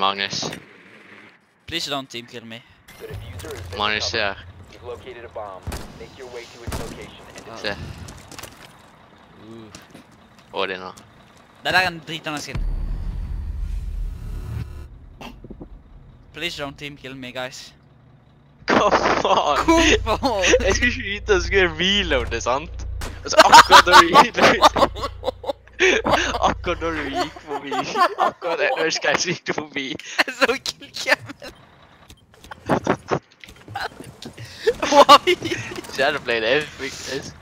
Magnus. Please don't team kill me. The Magnus ser. You've located a bomb. Make your way to its location and defuse Se. Uh. Odin nå. Det der er en dritende skin. Please don't team kill me, guys. Hva faen? Hvorfor? Jeg skulle skyte og skulle reloade, sant? Og så akkurat da du gonna read for me. I'm gonna ask guys read for me. Alltså vilken jävel... Why? Everything.